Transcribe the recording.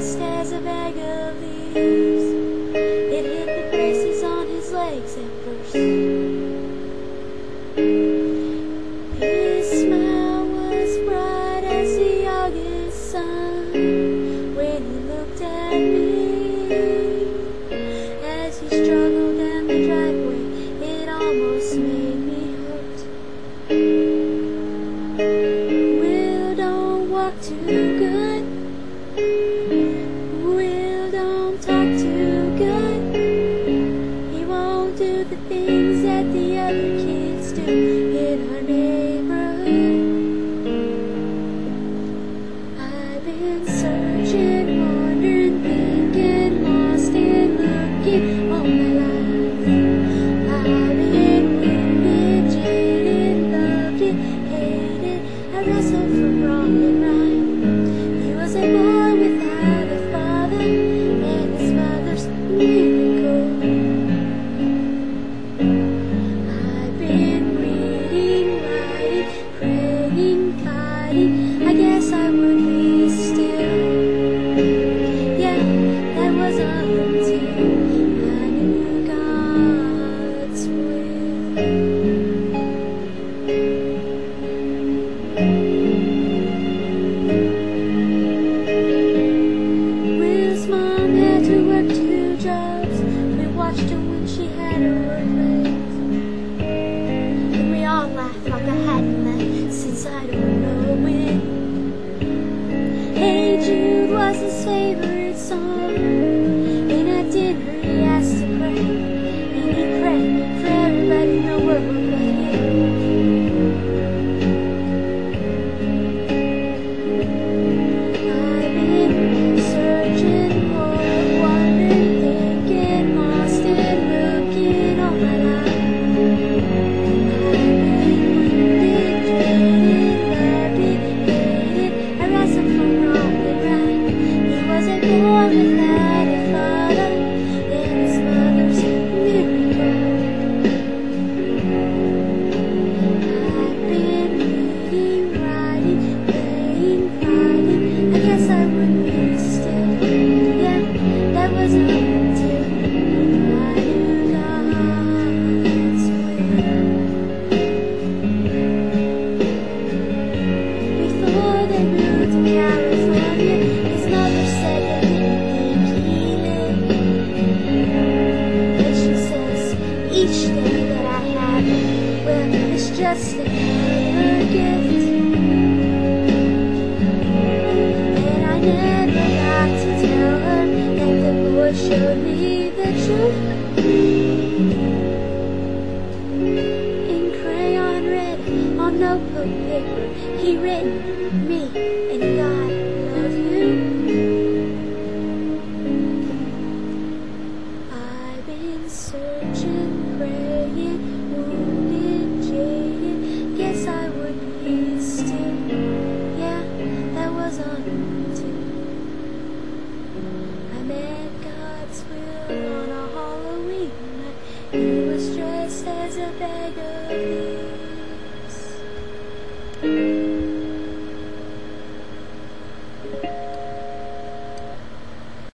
as a bag of leaves. I'll listen from wrong and right. Hey Jude was his favorite song. just another gift. And I never got to tell her That the boy showed me the truth. In crayon red on notebook paper He written me bag of